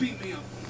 beat me up.